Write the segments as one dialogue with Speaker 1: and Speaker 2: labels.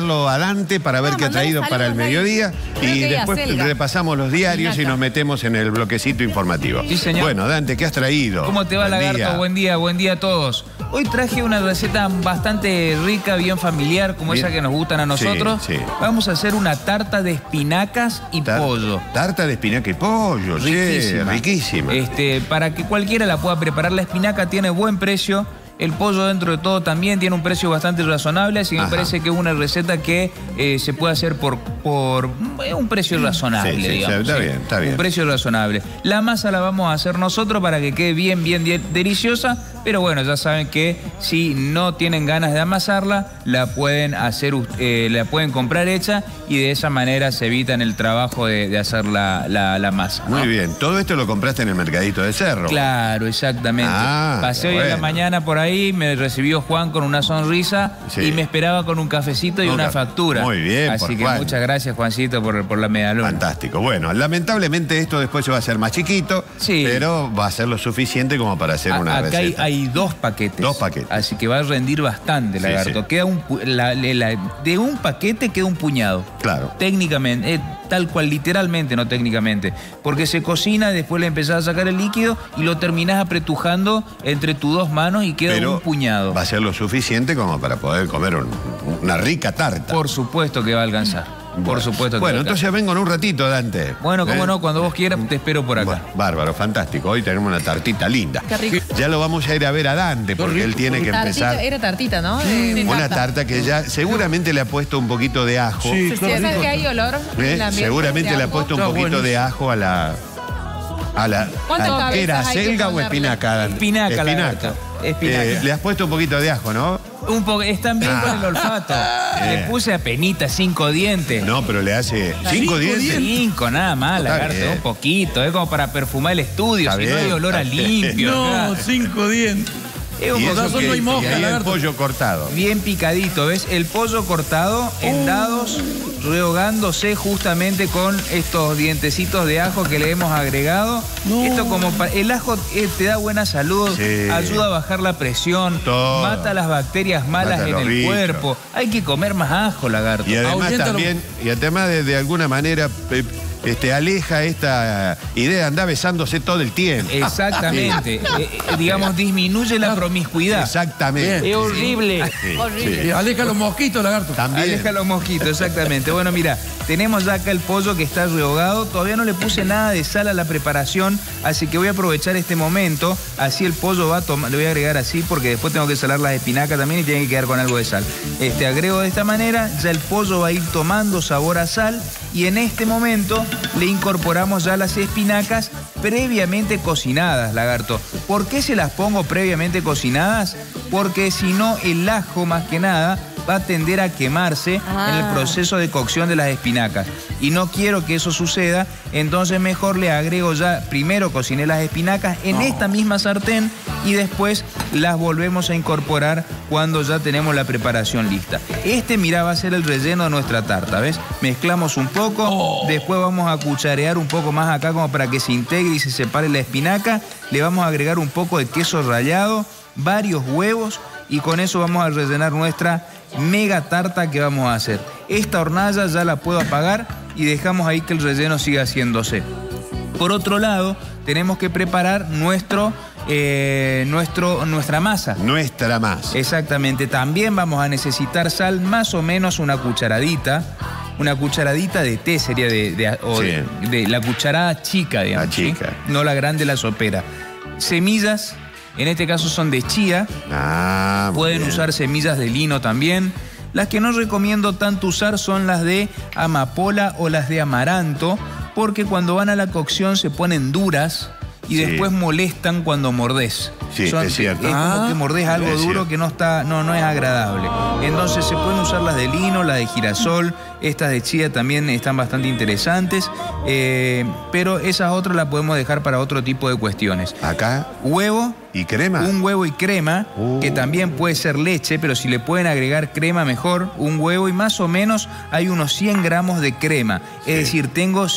Speaker 1: a Dante para ver
Speaker 2: No,
Speaker 1: qué ha traído para el mediodía y después
Speaker 2: Selga.
Speaker 1: repasamos los diarios y nos metemos en el bloquecito informativo.
Speaker 3: Sí, señor.
Speaker 1: Bueno, Dante, ¿qué has traído?
Speaker 3: ¿Cómo te va,
Speaker 1: Buen
Speaker 3: Lagarto?
Speaker 1: día.
Speaker 3: Buen día, buen día a todos. Hoy traje una receta bastante rica, bien familiar, como
Speaker 1: Bien.
Speaker 3: esa que nos gustan a nosotros.
Speaker 1: Sí, sí.
Speaker 3: Vamos a hacer una tarta de espinacas y
Speaker 1: Tar-
Speaker 3: pollo.
Speaker 1: Tarta de espinaca y pollo, sí,
Speaker 3: Riquísima.
Speaker 1: riquísima.
Speaker 3: Este, para que cualquiera la pueda preparar. La espinaca tiene buen precio. El pollo dentro de todo también tiene un precio bastante razonable, así que me parece que es una receta que eh, se puede hacer por, por eh, un precio razonable,
Speaker 1: Sí, sí,
Speaker 3: digamos.
Speaker 1: está bien, está bien.
Speaker 3: Un precio razonable. La masa la vamos a hacer nosotros para que quede bien, bien deliciosa, pero bueno, ya saben que si no tienen ganas de amasarla, la pueden hacer, eh, la pueden comprar hecha y de esa manera se evitan el trabajo de, de hacer la, la- la masa. ¿no?
Speaker 1: Muy bien, todo esto lo compraste en el mercadito de Cerro.
Speaker 3: Claro, exactamente.
Speaker 1: Ah,
Speaker 3: Pasé hoy en la mañana por ahí, me recibió Juan con una sonrisa
Speaker 1: Sí.
Speaker 3: y me esperaba con un cafecito y
Speaker 1: Un
Speaker 3: una factura.
Speaker 1: Muy bien,
Speaker 3: Así
Speaker 1: por
Speaker 3: que
Speaker 1: Juan.
Speaker 3: muchas gracias, Juancito, por, por la medalona.
Speaker 1: Fantástico. Bueno, lamentablemente esto después se va a hacer más chiquito,
Speaker 3: Sí.
Speaker 1: pero va a ser lo suficiente como para hacer
Speaker 3: A-
Speaker 1: una
Speaker 3: hay,
Speaker 1: receta.
Speaker 3: Hay dos paquetes.
Speaker 1: Dos paquetes.
Speaker 3: Así que va a rendir bastante, lagarto.
Speaker 1: sí.
Speaker 3: Queda un pu- la- la- la- de un paquete queda un puñado.
Speaker 1: Claro.
Speaker 3: Técnicamente, eh, tal cual, literalmente, no técnicamente. Porque se cocina, después le empezás a sacar el líquido y lo terminás apretujando entre tus dos manos y queda
Speaker 1: Pero
Speaker 3: un puñado.
Speaker 1: Va a ser lo suficiente como para poder comer un- una rica tarta.
Speaker 3: Por supuesto que va a alcanzar. Por supuesto que
Speaker 1: Bueno,
Speaker 3: va a alcanzar.
Speaker 1: entonces vengo en un ratito, Dante.
Speaker 3: Bueno, cómo
Speaker 1: ¿Eh?
Speaker 3: no, cuando vos quieras te espero por acá.
Speaker 1: Bueno, bárbaro, fantástico. Hoy tenemos una tartita linda.
Speaker 2: Qué rico.
Speaker 1: Ya lo vamos a ir a ver a Dante porque él tiene que empezar.
Speaker 2: Era tartita, ¿no? De-
Speaker 1: Una tarta que ya seguramente le ha puesto un poquito de ajo.
Speaker 4: Sí,
Speaker 2: Sí,
Speaker 4: claro,
Speaker 2: ¿Sabes
Speaker 4: rico.
Speaker 2: que hay olor?
Speaker 1: ¿eh?
Speaker 2: en el ambiente
Speaker 1: Seguramente
Speaker 2: de
Speaker 1: le ha puesto un
Speaker 4: Está
Speaker 1: poquito
Speaker 4: buenísimo.
Speaker 1: de ajo a la. A la
Speaker 2: ¿Cuántas
Speaker 1: a- ¿Qué era?
Speaker 2: cabezas hay que
Speaker 1: ¿Selga o
Speaker 2: ponerle?
Speaker 1: espinaca? Dante?
Speaker 3: Espinaca,
Speaker 1: Espinaca.
Speaker 3: lagarto. Espinaca.
Speaker 1: Eh, le has puesto un poquito de ajo, ¿no?
Speaker 3: Un poco, están bien con el olfato. Le puse a penita cinco dientes.
Speaker 1: No, pero le hace cinco dientes.
Speaker 3: Cinco, nada más, lagarto, un poquito. Es como para perfumar el estudio,
Speaker 1: Está
Speaker 3: si no hay olor a limpio.
Speaker 4: No,
Speaker 3: acá.
Speaker 4: cinco dientes.
Speaker 3: Es un
Speaker 1: Y
Speaker 3: poco
Speaker 1: eso
Speaker 4: razón
Speaker 1: que-
Speaker 4: no hay mosca,
Speaker 1: y ahí el pollo cortado.
Speaker 3: bien picadito, ¿ves? El pollo cortado en dados, rehogándose justamente con estos dientecitos de ajo que le hemos agregado.
Speaker 4: No.
Speaker 3: Esto como pa- el ajo eh, te da buena salud,
Speaker 1: Sí.
Speaker 3: ayuda a bajar la presión,
Speaker 1: Todo.
Speaker 3: mata las bacterias malas
Speaker 1: Mata
Speaker 3: en el
Speaker 1: bichos.
Speaker 3: cuerpo. Hay que comer más ajo, lagarto.
Speaker 1: Y además también, y además de, de alguna manera eh, este, aleja esta idea de andar besándose todo el tiempo.
Speaker 3: Exactamente. Eh, eh, digamos, disminuye la promiscuidad.
Speaker 1: Exactamente.
Speaker 3: Es horrible.
Speaker 1: Sí,
Speaker 2: Horrible.
Speaker 1: sí.
Speaker 4: Y aleja los mosquitos, lagarto.
Speaker 1: También.
Speaker 3: Aleja los mosquitos, exactamente. Bueno, mira, tenemos ya acá el pollo que está rehogado. Todavía no le puse nada de sal a la preparación, así que voy a aprovechar este momento. Así el pollo va a tomar, le voy a agregar así porque después tengo que salar las espinacas también y tiene que quedar con algo de sal. Este, agrego de esta manera, ya el pollo va a ir tomando sabor a sal y en este momento le incorporamos ya las espinacas previamente cocinadas, lagarto. ¿Por qué se las pongo previamente cocinadas? Porque si no, el ajo más que nada va a tender a quemarse en el
Speaker 2: Ah.
Speaker 3: proceso de cocción de las espinacas. Y no quiero que eso suceda, entonces mejor le agrego ya, primero cociné las espinacas en esta misma sartén y después las volvemos a incorporar cuando ya tenemos la preparación lista. Este, mira, va a ser el relleno de nuestra tarta, ¿ves? Mezclamos un poco, después vamos a cucharear un poco más acá como para que se integre y se separe la espinaca. Le vamos a agregar un poco de queso rallado, varios huevos y con eso vamos a rellenar nuestra mega tarta que vamos a hacer. Esta hornalla ya la puedo apagar y dejamos ahí que el relleno siga haciéndose. Por otro lado, tenemos que preparar nuestro, eh, nuestro, nuestra masa.
Speaker 1: Nuestra más.
Speaker 3: Exactamente, también vamos a necesitar sal, más o menos una cucharadita. Una cucharadita de té sería de, de- o
Speaker 1: Sí.
Speaker 3: de- de la cucharada chica, digamos.
Speaker 1: La
Speaker 3: ¿sí?
Speaker 1: chica.
Speaker 3: No la grande, la sopera. Semillas, en este caso son de chía.
Speaker 1: Ah,
Speaker 3: Pueden
Speaker 1: bien.
Speaker 3: usar semillas de lino también. Las que no recomiendo tanto usar son las de amapola o las de amaranto, porque cuando van a la cocción se ponen duras y
Speaker 1: Sí.
Speaker 3: después molestan cuando mordés.
Speaker 1: Sí, es cierto.
Speaker 3: Es como
Speaker 4: Ah,
Speaker 3: que mordés algo
Speaker 1: es
Speaker 3: duro
Speaker 1: cierto.
Speaker 3: que no está, no, no es agradable. Entonces se pueden usar las de lino, las de girasol, estas de chía también están bastante interesantes, eh, pero esas otras las podemos dejar para otro tipo de cuestiones.
Speaker 1: Acá,
Speaker 3: Huevo,
Speaker 1: y crema.
Speaker 3: Un huevo y crema,
Speaker 1: Uh.
Speaker 3: que también puede ser leche, pero si le pueden agregar crema mejor, un huevo y más o menos hay unos 100 gramos de crema. Es decir, tengo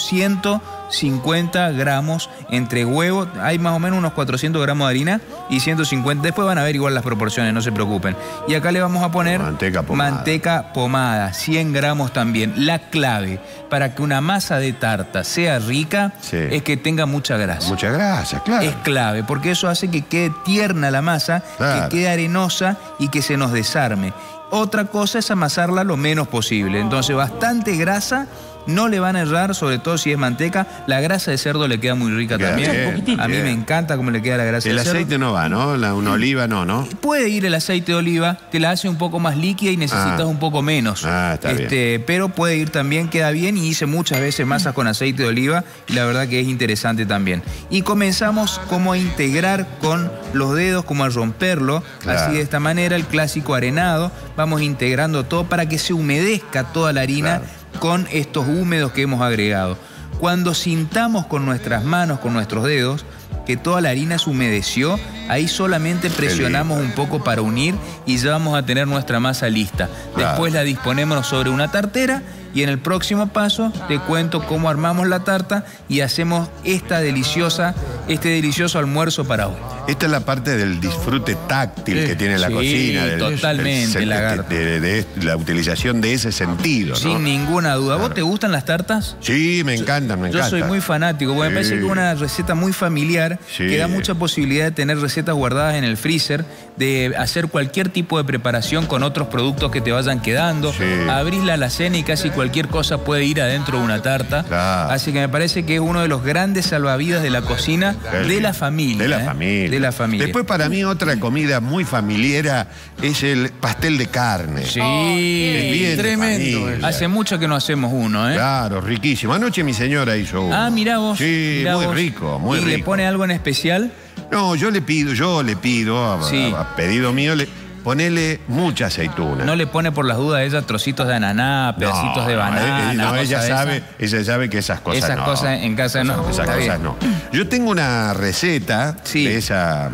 Speaker 3: 150 gramos entre huevo, hay más o menos unos 400 gramos de harina y 150. Después van a ver igual las proporciones, no se preocupen. Y acá le vamos a poner
Speaker 1: Manteca pomada.
Speaker 3: manteca pomada, 100 gramos también. La clave para que una masa de tarta sea rica
Speaker 1: Sí.
Speaker 3: es que tenga mucha grasa.
Speaker 1: Muchas gracias, claro.
Speaker 3: Es clave, porque eso hace que quede tierna la masa,
Speaker 1: Claro.
Speaker 3: que quede arenosa y que se nos desarme. Otra cosa es amasarla lo menos posible. Entonces, bastante grasa, no le van a errar, sobre todo si es manteca. La grasa de cerdo le queda muy rica también.
Speaker 1: bien,
Speaker 3: a mí
Speaker 1: bien.
Speaker 3: me encanta cómo le queda la grasa
Speaker 1: El
Speaker 3: de cerdo.
Speaker 1: aceite no va, ¿no? La- una oliva no, ¿no?
Speaker 3: Puede ir el aceite de oliva, te la hace un poco más líquida y necesitas
Speaker 1: Ah.
Speaker 3: un poco menos.
Speaker 1: Ah, está
Speaker 3: este, Pero puede ir también, queda bien y hice muchas veces masas con aceite de oliva y la verdad que es interesante también. Y comenzamos como a integrar con los dedos, como a romperlo,
Speaker 1: Claro.
Speaker 3: así de esta manera, el clásico arenado, vamos integrando todo para que se humedezca toda la harina
Speaker 1: Claro.
Speaker 3: Con estos húmedos que hemos agregado. Cuando sintamos con nuestras manos, con nuestros dedos, que toda la harina se humedeció, ahí solamente presionamos un poco para unir y ya vamos a tener nuestra masa lista. Después la disponemos sobre una tartera y en el próximo paso te cuento cómo armamos la tarta y hacemos esta deliciosa, este delicioso almuerzo para hoy.
Speaker 1: Esta es la parte del disfrute táctil
Speaker 4: Sí.
Speaker 1: que tiene la
Speaker 3: Sí,
Speaker 1: cocina. del-
Speaker 3: totalmente,
Speaker 1: del- de, de- de la utilización de ese sentido, ¿no?
Speaker 3: Sin ninguna duda. ¿Vos te gustan las tartas?
Speaker 1: Sí, me encantan, me
Speaker 3: Yo
Speaker 1: encantan.
Speaker 3: soy muy fanático, porque me parece que es una receta muy familiar,
Speaker 1: Sí.
Speaker 3: que da mucha posibilidad de tener recetas guardadas en el freezer, de hacer cualquier tipo de preparación con otros productos que te vayan quedando.
Speaker 1: Sí.
Speaker 3: Abrís la alacena y casi cualquier cosa puede ir adentro de una tarta.
Speaker 1: Claro.
Speaker 3: Así que me parece que es uno de los grandes salvavidas de la cocina de la familia.
Speaker 1: De la
Speaker 3: ¿eh?
Speaker 1: familia.
Speaker 3: De la familia.
Speaker 1: Después, para mí, otra comida muy familiar es el pastel de carne.
Speaker 3: sí.
Speaker 1: Es bien
Speaker 4: Tremendo.
Speaker 3: Hace mucho que no hacemos uno, ¿eh?
Speaker 1: Claro, riquísimo. Anoche mi señora hizo uno.
Speaker 3: Ah, mirá vos.
Speaker 1: Sí,
Speaker 3: mirá
Speaker 1: muy
Speaker 3: vos.
Speaker 1: rico, muy
Speaker 3: ¿Y
Speaker 1: rico.
Speaker 3: le pone algo en especial?
Speaker 1: No, yo le pido, yo le pido, a,
Speaker 3: Sí.
Speaker 1: a- a pedido mío, le, ponele mucha aceituna.
Speaker 3: No le pone por las dudas a ella trocitos de ananá, pedacitos
Speaker 1: No,
Speaker 3: de
Speaker 1: no,
Speaker 3: banana.
Speaker 1: eh, no,
Speaker 3: cosas
Speaker 1: ella sabe,
Speaker 3: esas.
Speaker 1: ella sabe que esas cosas
Speaker 3: Esas
Speaker 1: no.
Speaker 3: cosas en casa no.
Speaker 1: Esas cosas
Speaker 3: bien.
Speaker 1: no. Yo tengo una receta
Speaker 3: Sí.
Speaker 1: de, esa,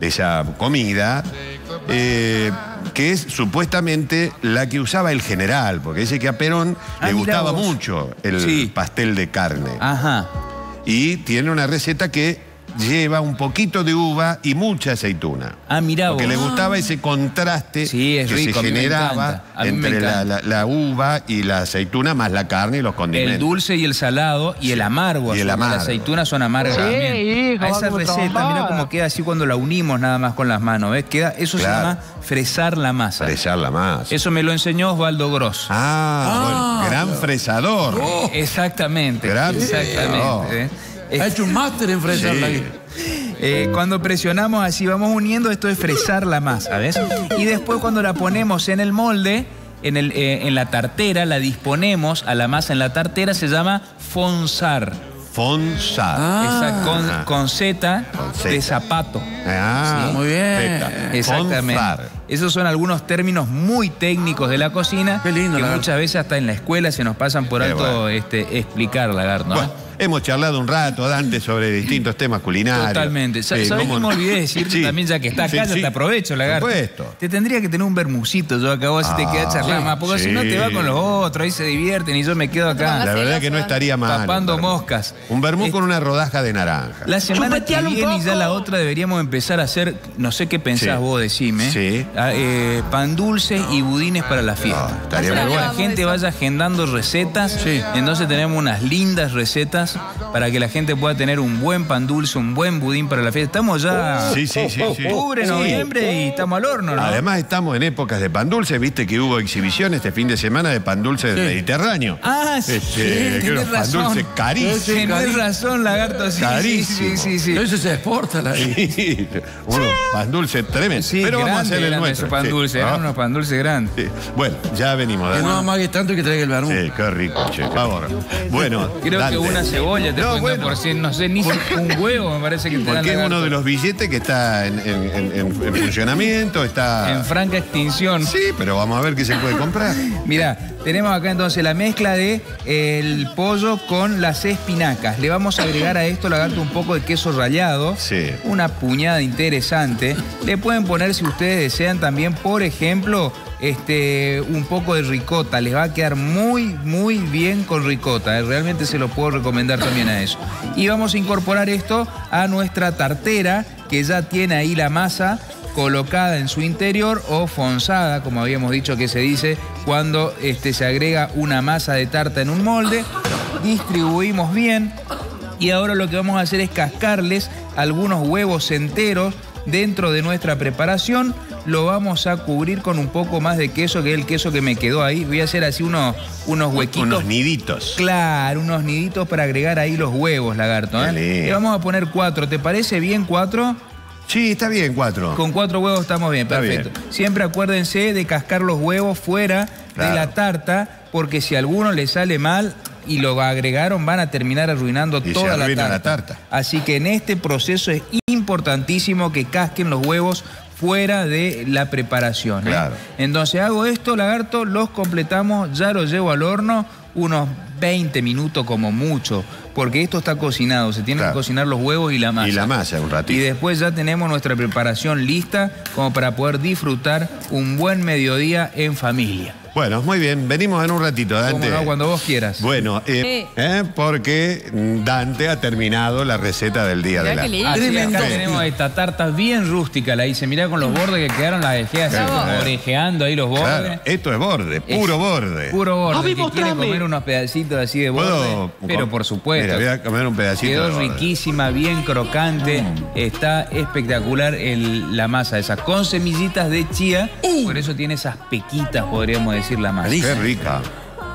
Speaker 1: de esa comida eh, que es supuestamente la que usaba el general, porque dice que a Perón
Speaker 3: Ah,
Speaker 1: le gustaba
Speaker 3: vos.
Speaker 1: mucho el
Speaker 3: Sí.
Speaker 1: pastel de carne.
Speaker 3: Ajá.
Speaker 1: Y tiene una receta que lleva un poquito de uva y mucha aceituna.
Speaker 3: Ah, mirá
Speaker 1: Porque
Speaker 3: vos.
Speaker 1: le gustaba ese contraste
Speaker 3: Sí, es
Speaker 1: que
Speaker 3: rico,
Speaker 1: se generaba entre la, la- la uva y la aceituna más la carne y los condimentos.
Speaker 3: El dulce y el salado y el amargo.
Speaker 1: Y el amargo.
Speaker 3: Las aceitunas son amargas
Speaker 2: Sí,
Speaker 3: también.
Speaker 2: hijo,
Speaker 3: a esa
Speaker 2: como
Speaker 3: receta, mira cómo queda así cuando la unimos nada más con las manos. ¿ves? Queda, eso
Speaker 1: Claro.
Speaker 3: se llama fresar la masa.
Speaker 1: Fresarla más.
Speaker 3: Eso me lo enseñó Osvaldo Gross.
Speaker 1: Ah, bueno, gran fresador.
Speaker 3: Exactamente.
Speaker 1: Gran
Speaker 3: exactamente. ¿eh?
Speaker 4: Ha hecho un máster en fresar
Speaker 1: Sí.
Speaker 4: la
Speaker 3: Eh, cuando presionamos así, vamos uniendo, esto es fresar la masa, ¿ves? Y después cuando la ponemos en el molde, en, el, eh, en la tartera, la disponemos a la masa en la tartera, se llama fonsar.
Speaker 1: Fonsar.
Speaker 3: Esa con,
Speaker 1: Ah.
Speaker 3: con Z
Speaker 1: Con Z.
Speaker 3: de zapato.
Speaker 1: Ah,
Speaker 4: Sí, muy bien.
Speaker 1: perfecta.
Speaker 3: Exactamente.
Speaker 1: Fonsar.
Speaker 3: Esos son algunos términos muy técnicos de la cocina
Speaker 4: Qué lindo,
Speaker 3: que
Speaker 4: lagarto.
Speaker 3: muchas veces hasta en la escuela se nos pasan por
Speaker 1: Qué
Speaker 3: alto
Speaker 1: bueno.
Speaker 3: este, explicar, lagarto. ¿no?
Speaker 1: Bueno, hemos charlado un rato, Dante, sobre distintos temas culinarios.
Speaker 3: Totalmente. Sa-
Speaker 1: Eh,
Speaker 3: ¿Sabés
Speaker 1: cómo-
Speaker 3: que me olvidé decirte
Speaker 1: Sí.
Speaker 3: también, ya que está
Speaker 1: Sí,
Speaker 3: acá, ya
Speaker 1: sí.
Speaker 3: te aprovecho, lagarto?
Speaker 1: Por supuesto.
Speaker 3: Te tendría que tener un bermucito yo acá, vos si te
Speaker 1: Ah,
Speaker 3: quedás charlar
Speaker 1: sí,
Speaker 3: más, porque si no te va con los otros, ahí se divierten y yo me quedo acá
Speaker 1: La verdad que no estaría mal.
Speaker 3: tapando moscas.
Speaker 1: Un vermú con una rodaja de naranja.
Speaker 3: La semana que
Speaker 2: Chupetealo
Speaker 3: viene y ya la otra deberíamos empezar a hacer, no sé qué pensás
Speaker 1: Sí.
Speaker 3: vos, decime,
Speaker 1: Sí.
Speaker 3: ah, eh, pan dulce y budines para la fiesta.
Speaker 1: Estaría
Speaker 3: Para
Speaker 1: muy
Speaker 3: que
Speaker 1: bueno.
Speaker 3: la gente vaya agendando recetas,
Speaker 4: Sí.
Speaker 3: entonces tenemos unas lindas recetas para que la gente pueda tener un buen pan dulce, un buen budín para la fiesta. Estamos ya
Speaker 1: Sí, sí,
Speaker 3: octubre,
Speaker 1: Sí.
Speaker 3: noviembre y estamos al horno, ¿no?
Speaker 1: Además estamos en épocas de pan dulce, viste que hubo exhibición este fin de semana de pan dulce del. Mediterráneo.
Speaker 3: Ah, sí,
Speaker 1: Este,
Speaker 3: tenés
Speaker 1: que pan
Speaker 3: razón.
Speaker 1: dulce carísimos.
Speaker 3: Tenés
Speaker 4: carísimo.
Speaker 3: razón, lagarto. Sí,
Speaker 1: Carísimo.
Speaker 3: Sí, sí, sí. sí.
Speaker 4: Eso se exporta la
Speaker 1: Sí, unos pan dulce tremendo.
Speaker 3: Sí,
Speaker 1: Pero vamos a hacer el nuestro.
Speaker 3: pan dulce, eran unos pan dulce grandes.
Speaker 1: sí. Bueno, ya venimos.
Speaker 4: Que
Speaker 1: Dante.
Speaker 4: no amague tanto y que traiga el vermú.
Speaker 1: Sí, qué rico, che, por favor. Bueno,
Speaker 3: Creo
Speaker 1: Dante.
Speaker 3: que una cebolla, te
Speaker 1: No, bueno.
Speaker 3: por cien, no sé, ni un huevo me parece que te dan
Speaker 1: Porque es
Speaker 3: lagarto.
Speaker 1: uno de los billetes que está en, en- en- en- en funcionamiento, está...
Speaker 3: En franca extinción.
Speaker 1: Sí, pero vamos a ver qué se puede comprar.
Speaker 3: Mirá, tenemos acá entonces la mezcla de eh, el pollo con las espinacas. Le vamos a agregar a esto, lagarto, un poco de queso rallado.
Speaker 1: Sí.
Speaker 3: Una puñada interesante. Le pueden poner, si ustedes desean, también, por ejemplo, este, un poco de ricota. Les va a quedar muy, muy bien con ricota. eh. Realmente se lo puedo recomendar también a eso. Y vamos a incorporar esto a nuestra tartera, que ya tiene ahí la masa colocada en su interior o fonzada, como habíamos dicho que se dice cuando este, se agrega una masa de tarta en un molde. Distribuimos bien y ahora lo que vamos a hacer es cascarles algunos huevos enteros dentro de nuestra preparación. Lo vamos a cubrir con un poco más de queso, que es el queso que me quedó ahí. Voy a hacer así unos, unos huequitos.
Speaker 1: Unos niditos.
Speaker 3: Claro, unos niditos para agregar ahí los huevos, lagarto. ¿eh? Le vamos a poner cuatro. ¿Te parece bien cuatro?
Speaker 1: Sí, está bien, cuatro.
Speaker 3: Con cuatro huevos estamos bien, perfecto.
Speaker 1: bien.
Speaker 3: Siempre acuérdense de cascar los huevos fuera
Speaker 1: Claro.
Speaker 3: de la tarta, porque si a alguno le sale mal y lo agregaron, van a terminar arruinando
Speaker 1: Y se
Speaker 3: toda la tarta.
Speaker 1: la tarta.
Speaker 3: Así que en este proceso es importantísimo que casquen los huevos fuera de la preparación. ¿eh?
Speaker 1: Claro.
Speaker 3: Entonces hago esto, lagarto, los completamos, ya los llevo al horno unos 20 minutos como mucho, porque esto está cocinado, se tienen
Speaker 1: Claro.
Speaker 3: que cocinar los huevos y la masa.
Speaker 1: Y la masa, un
Speaker 3: Y
Speaker 1: ratito.
Speaker 3: después ya tenemos nuestra preparación lista como para poder disfrutar un buen mediodía en familia.
Speaker 1: Bueno, muy bien. Venimos en un ratito, Dante.
Speaker 3: no, cuando vos quieras.
Speaker 1: Bueno, eh, eh, porque Dante ha terminado la receta del día
Speaker 2: Mirá
Speaker 1: de la...
Speaker 4: Tremendo.
Speaker 3: acá tenemos esta tarta bien rústica, la hice. Mirá con los bordes que quedaron, la dejé así,
Speaker 1: Claro.
Speaker 3: orejeando ahí los bordes.
Speaker 1: Claro, esto es borde, puro
Speaker 3: Es
Speaker 1: borde.
Speaker 3: Puro borde. El que quiere comer unos pedacitos así de borde,
Speaker 1: ¿Puedo?
Speaker 3: pero por supuesto.
Speaker 1: Mira, voy a comer un pedacito de
Speaker 3: Quedó
Speaker 1: borde.
Speaker 3: riquísima, bien crocante. Está espectacular el- la masa esa. Con semillitas de chía. Por eso tiene esas pequitas, podríamos decir, la masa.
Speaker 1: Qué rica.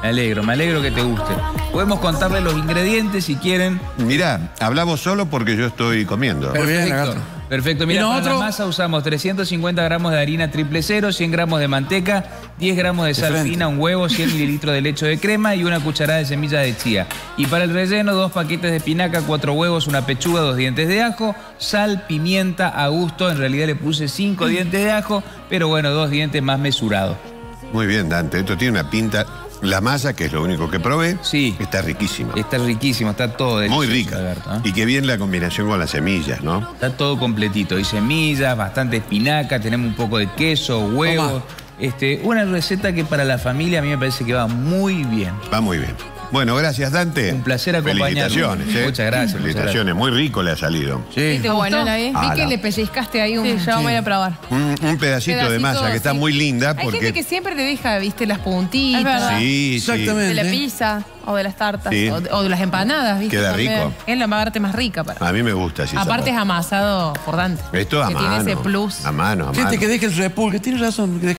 Speaker 3: Me alegro, me alegro que te guste. Podemos contarle los ingredientes si quieren.
Speaker 1: Mirá, hablamos solo porque yo estoy comiendo.
Speaker 4: Muy bien,
Speaker 3: Perfecto. Perfecto. Mira,
Speaker 4: ¿Y
Speaker 3: para la masa usamos 350 gramos de harina triple cero, 100 gramos de manteca, 10 gramos de sal fina, un huevo, 100 mililitros de leche de crema y una cucharada de semilla de chía. Y para el relleno, dos paquetes de espinaca, cuatro huevos, una pechuga, dos dientes de ajo, sal, pimienta a gusto. En realidad le puse cinco dientes de ajo, pero bueno, dos dientes más mesurados.
Speaker 1: Muy bien, Dante. Esto tiene una pinta. La masa, que es lo único que probé,
Speaker 3: Sí.
Speaker 1: está riquísima.
Speaker 3: Está riquísimo, está todo delicioso.
Speaker 1: Muy rica.
Speaker 3: Alberto, ¿eh?
Speaker 1: Y qué bien la combinación con las semillas, ¿no?
Speaker 3: Está todo completito. Hay semillas, bastante espinaca, tenemos un poco de queso, huevos.
Speaker 4: Toma.
Speaker 3: Este, una receta que para la familia a mí me parece que va muy bien.
Speaker 1: Va muy bien. Bueno, gracias, Dante.
Speaker 3: Un placer acompañarlo.
Speaker 1: Felicitaciones, ¿eh?
Speaker 3: Muchas gracias, muchas
Speaker 1: Felicitaciones. Muy rico le ha salido.
Speaker 4: Sí.
Speaker 2: ¿Está bueno la vi? Vi
Speaker 1: Ah,
Speaker 2: que le pellizcaste ahí un...
Speaker 5: Sí, ya vamos a ir a probar.
Speaker 1: Un, un pedacito, de masa que está
Speaker 2: sí.
Speaker 1: muy linda
Speaker 2: Hay gente que siempre te deja, viste, las puntitas.
Speaker 1: Sí, sí.
Speaker 5: De la
Speaker 4: Exactamente.
Speaker 5: pizza o de las tartas.
Speaker 1: Sí.
Speaker 2: O de, o de las empanadas, viste.
Speaker 1: Queda
Speaker 2: también.
Speaker 1: rico.
Speaker 2: Es la parte más rica para.
Speaker 1: A mí me gusta así.
Speaker 2: Aparte es amasado por Dante.
Speaker 1: Esto a
Speaker 2: que
Speaker 1: mano.
Speaker 2: tiene ese plus.
Speaker 1: A mano, a mano.
Speaker 4: Gente que deje el repulgue. Tienes razón. que